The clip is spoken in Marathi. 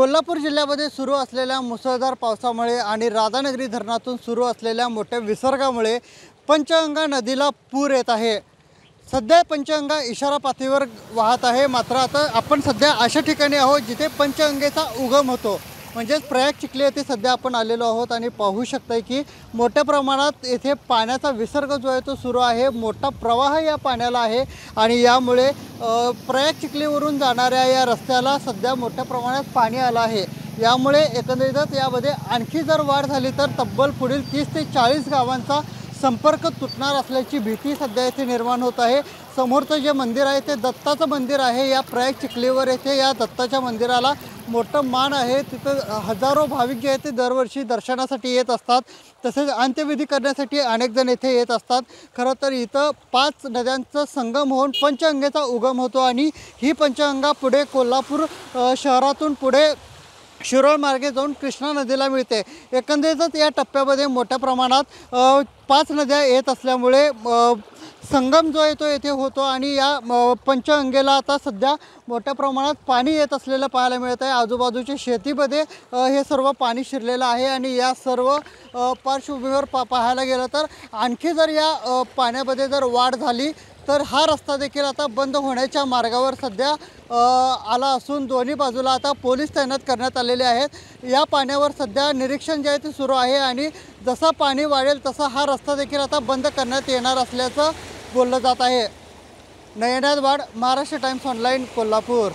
कोल्हापूर जिल्ह्यामध्ये सुरू असलेल्या मुसळधार पावसामुळे आणि राधानगरी धरणातून सुरू असलेल्या मोठ्या विसर्गामुळे पंचगंगा नदीला पूर येत आहे. सध्या पंचगंगा इशारा पातळीवर वाहत आहे. मात्र आता आपण सध्या अशा ठिकाणी आहोत जिथे पंचगंगेचा उगम होतो. म्हणजेच प्रयाग चिखली येथे सध्या आपण आलेलो आहोत आणि पाहू शकताय की मोठ्या प्रमाणात येथे पाण्याचा विसर्ग जो आहे तो सुरू आहे. मोठा प्रवाह या पाण्याला आहे आणि यामुळे प्रयाग चिखलीवरून जाणाऱ्या या रस्त्याला सध्या मोठ्या प्रमाणात पाणी आलं आहे. यामुळे एकंदरीतच यामध्ये आणखी जर वाढ झाली तर तब्बल पुढील तीस ते चाळीस गावांचा संपर्क तुटणार असल्याची भीती सध्या येथे निर्माण होत आहे. समोरचं जे मंदिर आहे ते दत्ताचं मंदिर आहे. या प्रयाग चिखलीवर येथे या दत्ताच्या मंदिराला मोठं मान आहे. तिथं हजारो भाविक जे आहेत ते दरवर्षी दर्शनासाठी येत असतात. तसेच अंत्यविधी करण्यासाठी अनेक जण येथे येत असतात. खरं तर इथं पाच नद्यांचा संगम होऊन पंचगंगेचा उगम होतो आणि ही पंचगंगा पुढे कोल्हापूर शहरातून पुढे शिरोळ मार्गे जाऊन कृष्णा नदीला मिळते. एकंदरीतच या टप्प्यामध्ये मोठ्या प्रमाणात पाच नद्या येत असल्यामुळे संगम जो आहे तो येथे होतो आणि या पंचगंगेला आता सध्या मोठ्या प्रमाणात पाणी येत असलेलं पाहायला मिळत आहे. आजूबाजूच्या शेतीमध्ये हे सर्व पाणी शिरलेलं आहे आणि या सर्व पार्श्वभूमीवर पा पाहायला गेलं तर आणखी जर या पाण्यामध्ये जर वाढ झाली तर हा रस्ता देखील आता बंद होण्याच्या मार्गावर सध्या आला असून दोन्ही बाजूला आता पोलीस तैनात करण्यात आलेले आहेत. या पाण्यावर सध्या निरीक्षण जे आहे ते सुरू आहे आणि जसा पाणी वाढेल तसा हा रस्ता देखील आता बंद करण्यात येणार असल्याचं बोललं जात आहे. नयनाद वाड महाराष्ट्र टाइम्स ऑनलाईन कोल्हापूर.